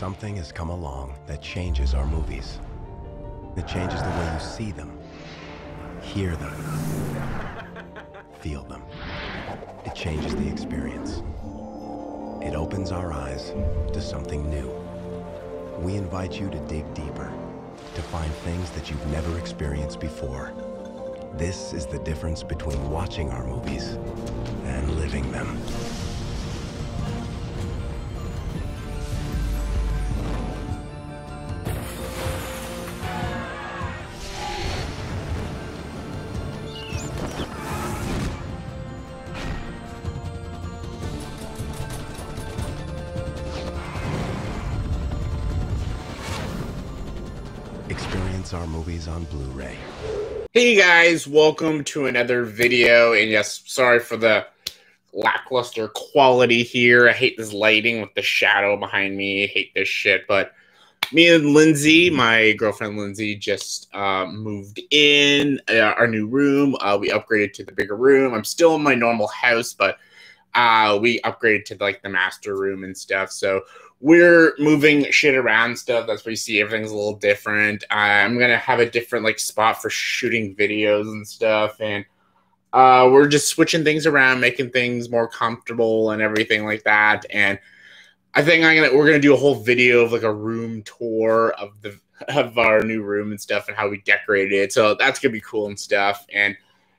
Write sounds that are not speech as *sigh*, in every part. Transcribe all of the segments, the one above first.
something has come along that changes our movies. It changes the way you see them, hear them, feel them. It changes the experience. It opens our eyes to something new. We invite you to dig deeper, to find things that you've never experienced before. This is the difference between watching our movies and living them. Our movies on Blu-ray. Hey guys, welcome to another video. And yes, sorry for the lackluster quality here. I hate this lighting with the shadow behind me. I hate this shit. But me and Lindsay, my girlfriend Lindsay, just uh, moved in uh, our new room. Uh, we upgraded to the bigger room. I'm still in my normal house, but uh, we upgraded to like the master room and stuff. So we're moving shit around stuff. That's where you see everything's a little different. I'm gonna have a different like spot for shooting videos and stuff, and uh, we're just switching things around, making things more comfortable and everything like that. And I think I'm gonna we're gonna do a whole video of like a room tour of the of our new room and stuff and how we decorated it. So that's gonna be cool and stuff. And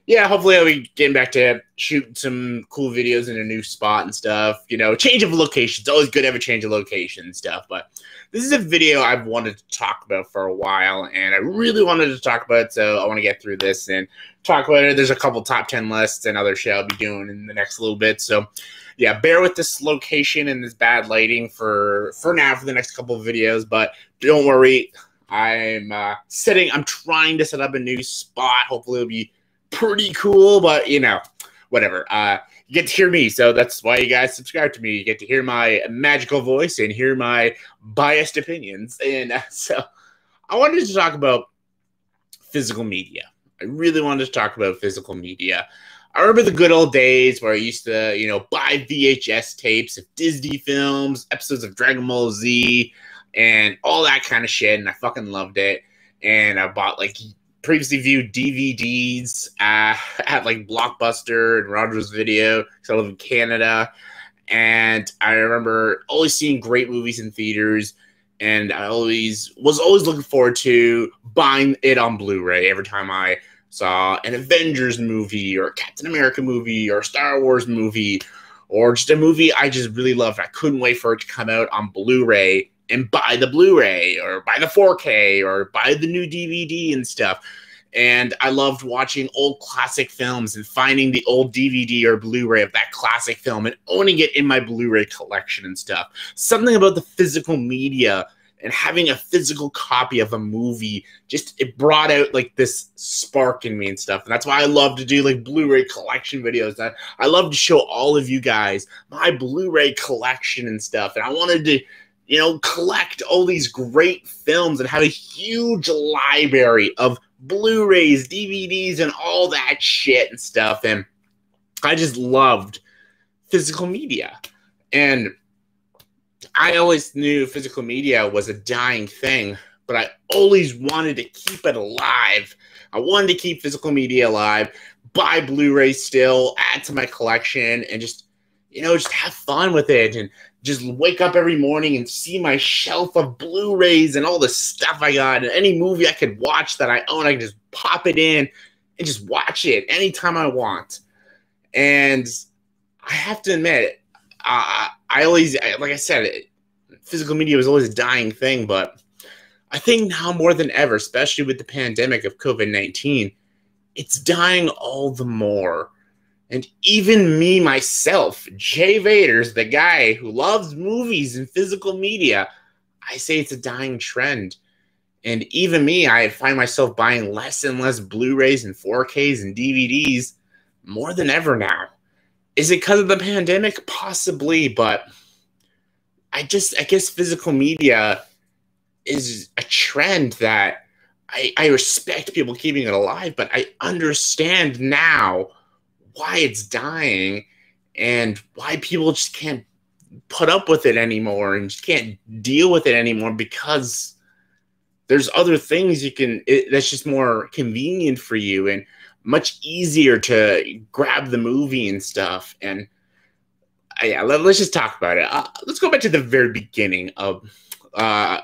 yeah, hopefully I'll be getting back to shooting some cool videos in a new spot and stuff. You know, change of location. It's always good to have a change of location and stuff. But this is a video I've wanted to talk about for a while, and I really wanted to talk about it, so I want to get through this and talk about it. There's a couple top 10 lists and other shit I'll be doing in the next little bit. So yeah, bear with this location and this bad lighting for for now for the next couple of videos, but don't worry. I'm uh, setting I'm trying to set up a new spot. Hopefully it'll be pretty cool, but you know, whatever. Uh, you get to hear me, so that's why you guys subscribe to me. You get to hear my magical voice and hear my biased opinions. And uh, *laughs* so, I wanted to talk about physical media. I really wanted to talk about physical media. I remember the good old days where I used to, you know, buy VHS tapes of Disney films, episodes of Dragon Ball Z, and all that kind of shit, and I fucking loved it. And I bought like previously viewed DVDs uh, *laughs* at like Blockbuster and Rogers Video because I live in Canada. And I remember always seeing great movies in theaters. And I always was always looking forward to buying it on Blu-ray every time I saw an Avengers movie or a Captain America movie or a Star Wars movie or just a movie I just really loved. I couldn't wait for it to come out on Blu-ray and buy the Blu-ray or buy the 4K or buy the new DVD and stuff. And I loved watching old classic films and finding the old DVD or Blu-ray of that classic film and owning it in my Blu-ray collection and stuff. Something about the physical media and having a physical copy of a movie just it brought out like this spark in me and stuff and that's why i love to do like blu-ray collection videos i, I love to show all of you guys my blu-ray collection and stuff and i wanted to you know, collect all these great films and have a huge library of Blu-rays, DVDs, and all that shit and stuff. And I just loved physical media. And I always knew physical media was a dying thing, but I always wanted to keep it alive. I wanted to keep physical media alive, buy Blu-ray still, add to my collection, and just you know, just have fun with it and just wake up every morning and see my shelf of Blu-rays and all the stuff I got and any movie I could watch that I own, I can just pop it in and just watch it anytime I want. And I have to admit, uh, I always, like I said, physical media was always a dying thing, but I think now more than ever, especially with the pandemic of COVID 19, it's dying all the more and even me myself, Jay Vaters the guy who loves movies and physical media, I say it's a dying trend. And even me, I find myself buying less and less Blu-rays and 4Ks and DVDs more than ever now. Is it because of the pandemic? Possibly, but I just I guess physical media is a trend that I, I respect people keeping it alive, but I understand now why it's dying and why people just can't put up with it anymore and just can't deal with it anymore because there's other things you can it, that's just more convenient for you and much easier to grab the movie and stuff. And yeah let, us just talk about it. Uh, let's go back to the very beginning of uh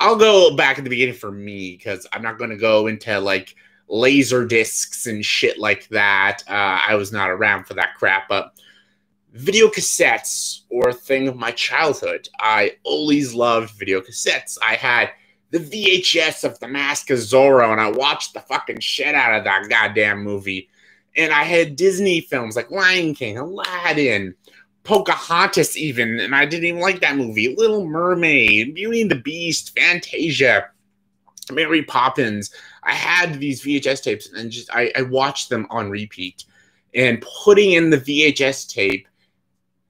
i'll go back at the beginning for me because i'm not going to go into like laser discs and shit like that uh i was not around for that crap but video cassettes or a thing of my childhood i always loved video cassettes i had the VHS of The Mask of Zorro, and I watched the fucking shit out of that goddamn movie. And I had Disney films like Lion King, Aladdin, Pocahontas, even, and I didn't even like that movie. Little Mermaid, Beauty and the Beast, Fantasia, Mary Poppins. I had these VHS tapes and just I, I watched them on repeat. And putting in the VHS tape,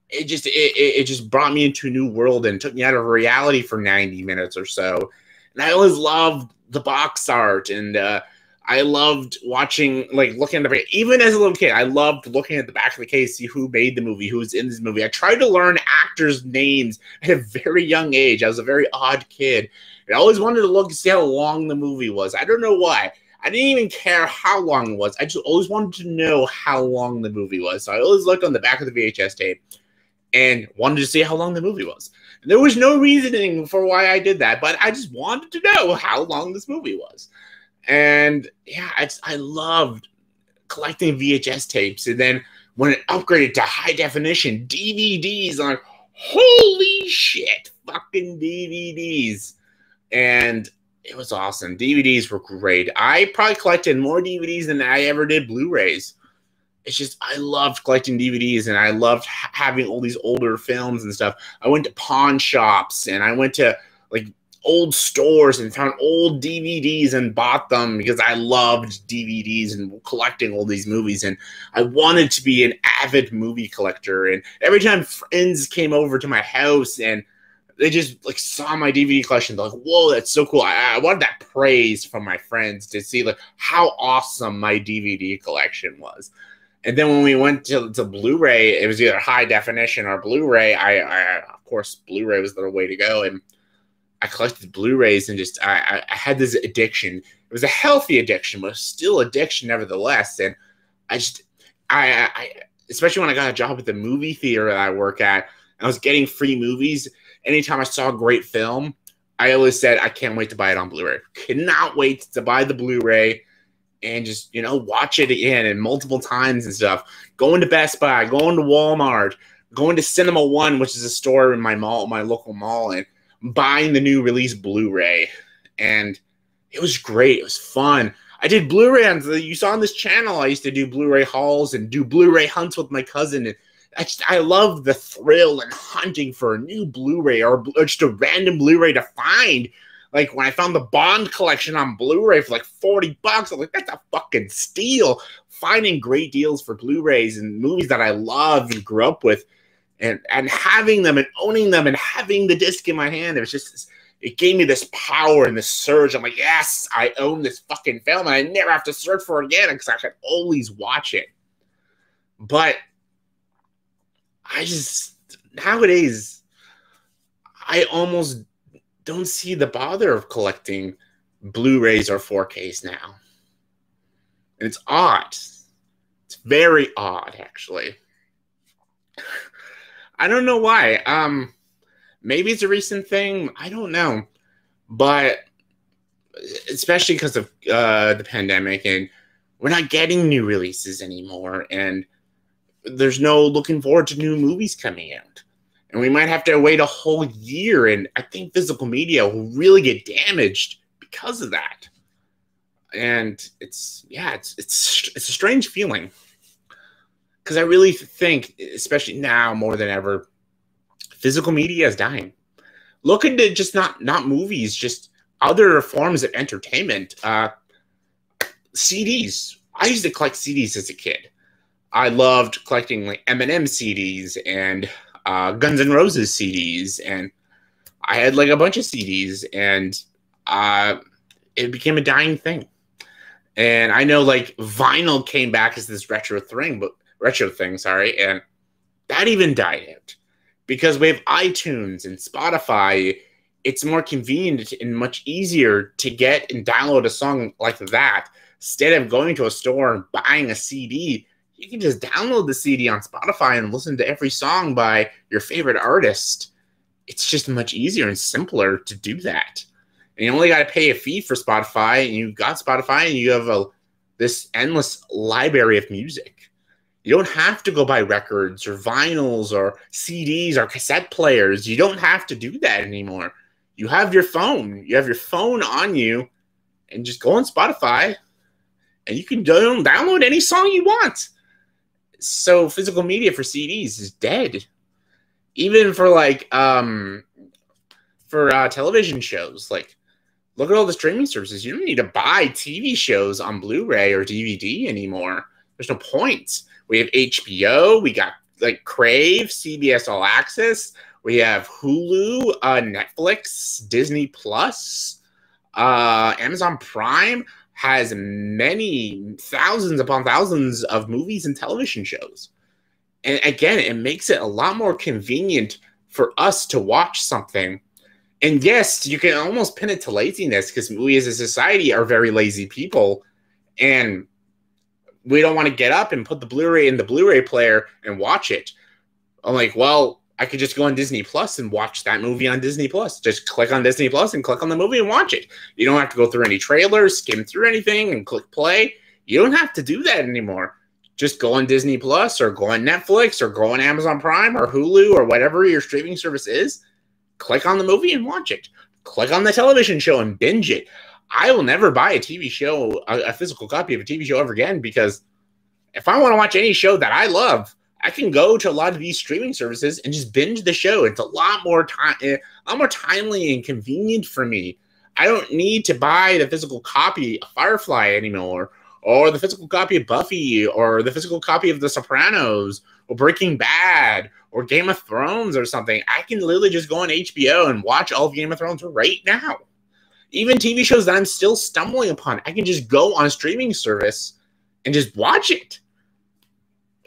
it just it, it just brought me into a new world and took me out of reality for 90 minutes or so and I always loved the box art and uh, I loved watching, like looking at the even as a little kid, I loved looking at the back of the case, see who made the movie, who was in this movie. I tried to learn actors' names at a very young age. I was a very odd kid. And I always wanted to look and see how long the movie was. I don't know why. I didn't even care how long it was. I just always wanted to know how long the movie was. So I always looked on the back of the VHS tape and wanted to see how long the movie was. There was no reasoning for why I did that, but I just wanted to know how long this movie was. And yeah, I, loved collecting VHS tapes. And then when it upgraded to high definition DVDs, I'm like, holy shit, fucking DVDs. And it was awesome. DVDs were great. I probably collected more DVDs than I ever did Blu rays it's just I loved collecting DVDs and I loved ha- having all these older films and stuff. I went to pawn shops and I went to like old stores and found old DVDs and bought them because I loved DVDs and collecting all these movies and I wanted to be an avid movie collector and every time friends came over to my house and they just like saw my DVD collection. They're like, "Whoa, that's so cool!" I, I wanted that praise from my friends to see like how awesome my DVD collection was. And then when we went to, to Blu-ray, it was either high definition or Blu-ray. I, I of course Blu-ray was the way to go, and I collected Blu-rays and just I, I had this addiction. It was a healthy addiction, but still addiction nevertheless. And I just I, I especially when I got a job at the movie theater that I work at, I was getting free movies. Anytime I saw a great film, I always said I can't wait to buy it on Blu-ray. Cannot wait to buy the Blu-ray and just you know watch it again and multiple times and stuff. Going to Best Buy, going to Walmart, going to Cinema One, which is a store in my mall, my local mall, and buying the new release Blu-ray, and it was great. It was fun. I did Blu-ray on the, you saw on this channel. I used to do Blu-ray hauls and do Blu-ray hunts with my cousin, and I just I love the thrill and hunting for a new Blu-ray or, or just a random Blu-ray to find like when I found the Bond collection on Blu-ray for like 40 bucks, I was like, that's a fucking steal. Finding great deals for Blu-rays and movies that I love and grew up with and and having them and owning them and having the disc in my hand, it was just it gave me this power and this surge. I'm like, yes, I own this fucking film, and I never have to search for it again because I can always watch it. But I just nowadays I almost don't see the bother of collecting Blu-rays or 4Ks now. And it's odd. It's very odd, actually. I don't know why. Um, maybe it's a recent thing. I don't know, but especially because of uh, the pandemic, and we're not getting new releases anymore, and there's no looking forward to new movies coming out and we might have to wait a whole year. And I think physical media will really get damaged because of that. And it's yeah, it's it's it's a strange feeling because I really think, especially now more than ever, physical media is dying. Look into just not not movies, just other forms of entertainment. Uh, CDs. I used to collect CDs as a kid. I loved collecting like Eminem CDs and uh, Guns N' Roses CDs, and I had like a bunch of CDs, and uh, it became a dying thing. And I know like vinyl came back as this retro thing, but retro thing, sorry, and that even died out. because we have iTunes and Spotify. It's more convenient and much easier to get and download a song like that instead of going to a store and buying a CD. You can just download the CD on Spotify and listen to every song by your favorite artist. It's just much easier and simpler to do that. And you only got to pay a fee for Spotify, and you got Spotify, and you have a this endless library of music. You don't have to go buy records or vinyls or CDs or cassette players. You don't have to do that anymore. You have your phone. You have your phone on you and just go on Spotify and you can download any song you want. So physical media for CDs is dead. Even for like um for uh, television shows, like look at all the streaming services. You don't need to buy TV shows on Blu-ray or DVD anymore. There's no point. We have HBO. We got like Crave, CBS All Access. We have Hulu, uh, Netflix, Disney Plus, uh, Amazon Prime has many thousands upon thousands of movies and television shows. And again, it makes it a lot more convenient for us to watch something. And yes, you can almost pin it to laziness because we as a society are very lazy people. And we don't want to get up and put the Blu-ray in the Blu-ray player and watch it. I'm like, well, I could just go on Disney Plus and watch that movie on Disney Plus. Just click on Disney Plus and click on the movie and watch it. You don't have to go through any trailers, skim through anything, and click play. You don't have to do that anymore. Just go on Disney Plus or go on Netflix or go on Amazon Prime or Hulu or whatever your streaming service is. Click on the movie and watch it. Click on the television show and binge it. I will never buy a TV show, a, a physical copy of a TV show ever again because if I want to watch any show that I love, I can go to a lot of these streaming services and just binge the show. It's a lot more time, eh, a lot more timely and convenient for me. I don't need to buy the physical copy of Firefly anymore, or the physical copy of Buffy, or the physical copy of The Sopranos, or Breaking Bad, or Game of Thrones, or something. I can literally just go on HBO and watch all of Game of Thrones right now even TV shows that I'm still stumbling upon, I can just go on a streaming service and just watch it.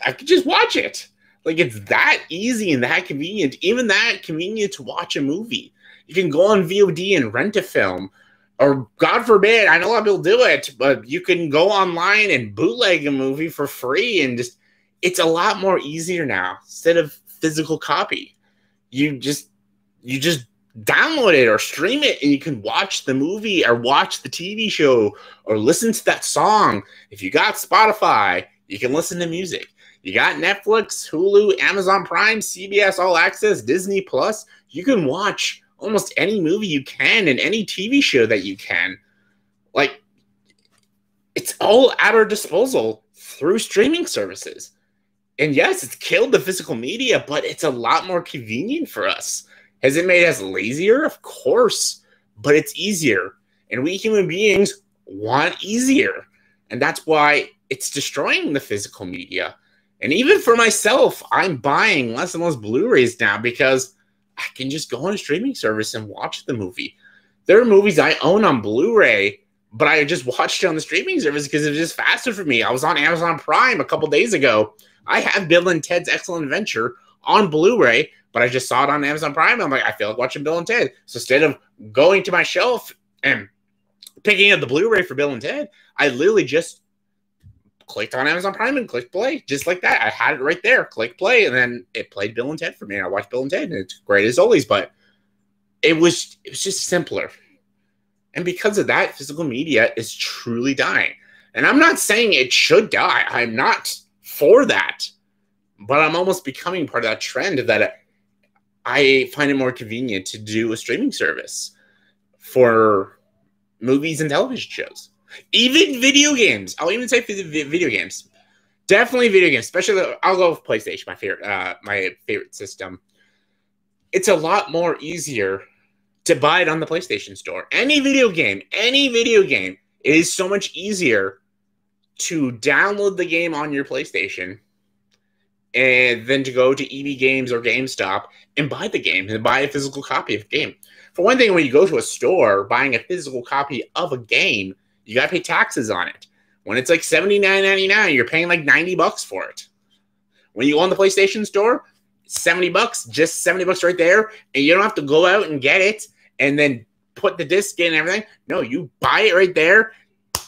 I can just watch it. Like it's that easy and that convenient, even that convenient to watch a movie. You can go on VOD and rent a film, or God forbid, I know a lot of people do it, but you can go online and bootleg a movie for free and just it's a lot more easier now instead of physical copy. You just you just download it or stream it and you can watch the movie or watch the TV show or listen to that song. If you got Spotify, you can listen to music. You got Netflix, Hulu, Amazon Prime, CBS All Access, Disney Plus. You can watch almost any movie you can and any TV show that you can. Like, it's all at our disposal through streaming services. And yes, it's killed the physical media, but it's a lot more convenient for us. Has it made us lazier? Of course, but it's easier. And we human beings want easier. And that's why it's destroying the physical media. And even for myself, I'm buying less and less Blu rays now because I can just go on a streaming service and watch the movie. There are movies I own on Blu ray, but I just watched it on the streaming service because it was just faster for me. I was on Amazon Prime a couple days ago. I have Bill and Ted's Excellent Adventure on Blu ray but I just saw it on Amazon Prime. I'm like, I feel like watching Bill and Ted. So instead of going to my shelf and picking up the Blu-ray for Bill and Ted, I literally just clicked on Amazon Prime and clicked play, just like that. I had it right there, click play, and then it played Bill and Ted for me. And I watched Bill and Ted, and it's great as always. But it was it was just simpler, and because of that, physical media is truly dying. And I'm not saying it should die. I'm not for that, but I'm almost becoming part of that trend that I find it more convenient to do a streaming service for movies and television shows, even video games. I'll even say video games. Definitely video games, especially I'll go with PlayStation, my favorite, uh, my favorite system. It's a lot more easier to buy it on the PlayStation Store. Any video game, any video game, it is so much easier to download the game on your PlayStation and then to go to EB Games or GameStop and buy the game and buy a physical copy of the game. For one thing, when you go to a store buying a physical copy of a game, you got to pay taxes on it. When it's like seventy nine ninety nine, you're paying like ninety bucks for it. When you go on the PlayStation Store, 70 bucks, just 70 bucks right there. And you don't have to go out and get it and then put the disc in and everything. No, you buy it right there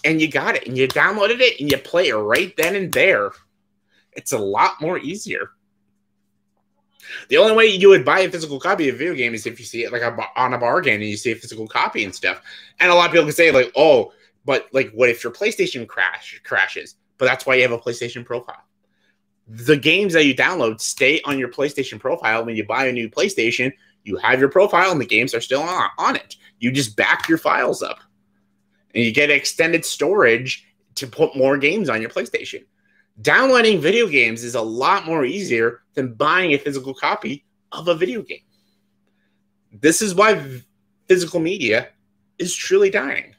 and you got it and you downloaded it and you play it right then and there. It's a lot more easier. The only way you would buy a physical copy of a video game is if you see it like on a bargain and you see a physical copy and stuff. And a lot of people can say like, "Oh, but like, what if your PlayStation crash crashes?" But that's why you have a PlayStation profile. The games that you download stay on your PlayStation profile. When you buy a new PlayStation, you have your profile and the games are still on, on it. You just back your files up and you get extended storage to put more games on your PlayStation. Downloading video games is a lot more easier than buying a physical copy of a video game. This is why physical media is truly dying.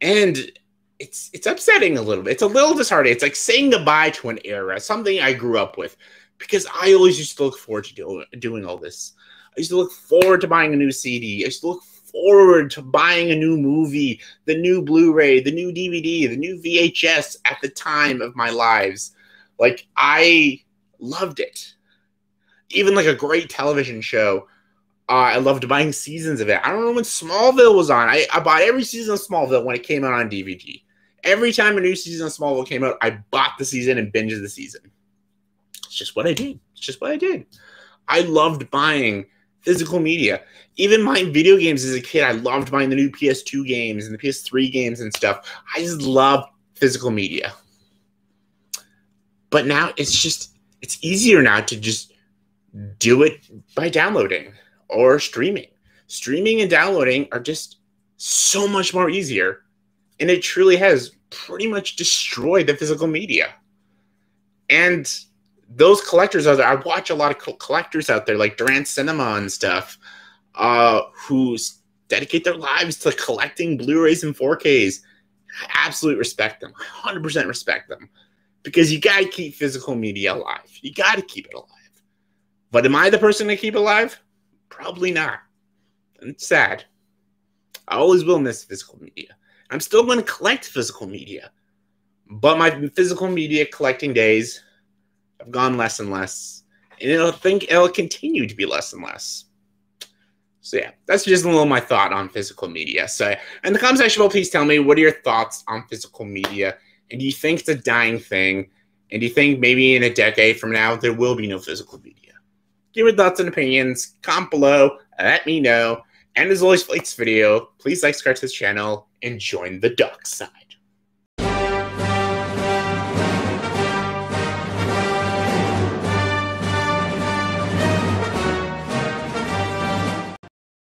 And it's it's upsetting a little bit. It's a little disheartening. It's like saying goodbye to an era, something I grew up with, because I always used to look forward to do, doing all this. I used to look forward to buying a new CD. I used to look forward to buying a new movie, the new Blu ray, the new DVD, the new VHS at the time of my lives. Like, I loved it. Even like a great television show. Uh, I loved buying seasons of it. I don't know when Smallville was on. I, I bought every season of Smallville when it came out on DVD. Every time a new season of Smallville came out, I bought the season and binged the season. It's just what I did. It's just what I did. I loved buying physical media. Even my video games as a kid, I loved buying the new PS2 games and the PS3 games and stuff. I just love physical media. But now it's just it's easier now to just do it by downloading or streaming. Streaming and downloading are just so much more easier. And it truly has pretty much destroyed the physical media. And those collectors out there, I watch a lot of collectors out there like Durant Cinema and stuff, uh, who dedicate their lives to collecting Blu-rays and 4Ks. I absolutely respect them. I 100% respect them because you got to keep physical media alive. You got to keep it alive. But am I the person to keep it alive? Probably not. And it's sad. I always will miss physical media. I'm still going to collect physical media. But my physical media collecting days have gone less and less, and it'll think it'll continue to be less and less. So yeah, that's just a little my thought on physical media. So in the comment section below, please tell me what are your thoughts on physical media, and do you think it's a dying thing, and do you think maybe in a decade from now there will be no physical media? Give your thoughts and opinions. Comment below. Let me know. And as always, for this video, please like, subscribe to this channel, and join the dark side.